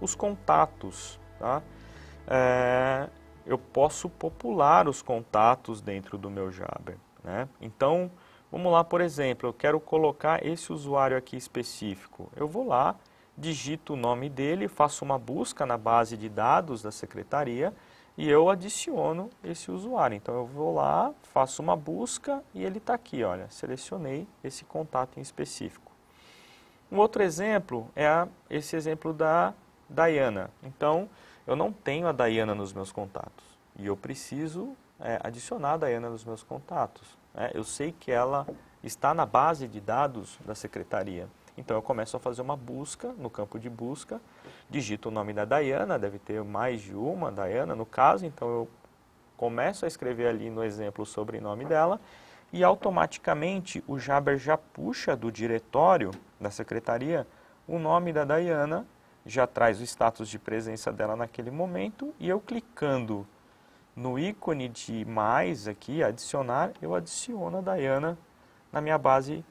os contatos. Tá? É, eu posso popular os contatos dentro do meu Jabber. Né? Então, vamos lá, por exemplo, eu quero colocar esse usuário aqui específico. Eu vou lá, digito o nome dele, faço uma busca na base de dados da secretaria e eu adiciono esse usuário. Então eu vou lá, faço uma busca e ele está aqui, olha, selecionei esse contato em específico. Um outro exemplo é a, esse exemplo da Diana. Então eu não tenho a Diana nos meus contatos e eu preciso é, adicionar a Diana nos meus contatos. Né? Eu sei que ela está na base de dados da secretaria. Então eu começo a fazer uma busca no campo de busca, digito o nome da Dayana, deve ter mais de uma Dayana no caso, então eu começo a escrever ali no exemplo o sobrenome dela e automaticamente o Jabber já puxa do diretório da secretaria o nome da Dayana, já traz o status de presença dela naquele momento e eu clicando no ícone de mais aqui, adicionar, eu adiciono a Dayana na minha base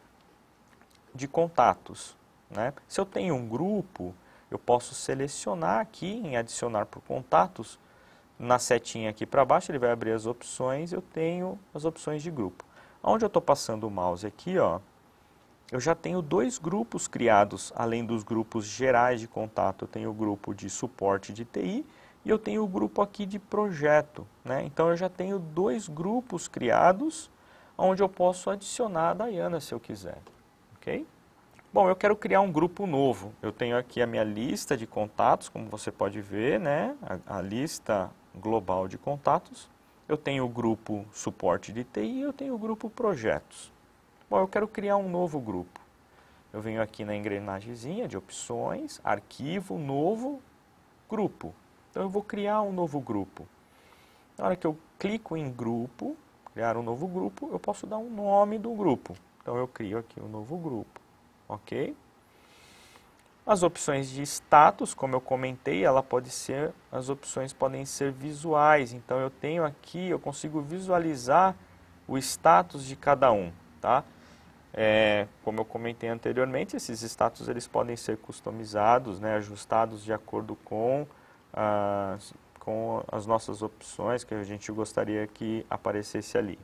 de contatos. Né? Se eu tenho um grupo, eu posso selecionar aqui em adicionar por contatos, na setinha aqui para baixo ele vai abrir as opções, eu tenho as opções de grupo. Onde eu estou passando o mouse aqui, ó, eu já tenho dois grupos criados, além dos grupos gerais de contato. Eu tenho o grupo de suporte de TI e eu tenho o grupo aqui de projeto. Né? Então eu já tenho dois grupos criados, onde eu posso adicionar a Dayana se eu quiser ok? Bom, eu quero criar um grupo novo. Eu tenho aqui a minha lista de contatos, como você pode ver, né? A, a lista global de contatos. Eu tenho o grupo suporte de TI e eu tenho o grupo projetos. Bom, eu quero criar um novo grupo. Eu venho aqui na engrenagemzinha de opções, arquivo, novo, grupo. Então eu vou criar um novo grupo. Na hora que eu clico em grupo, criar um novo grupo, eu posso dar um nome do grupo. Então eu crio aqui um novo grupo, ok? As opções de status, como eu comentei, ela pode ser, as opções podem ser visuais. Então eu tenho aqui, eu consigo visualizar o status de cada um, tá? É, como eu comentei anteriormente, esses status eles podem ser customizados, né, ajustados de acordo com as, com as nossas opções que a gente gostaria que aparecesse ali.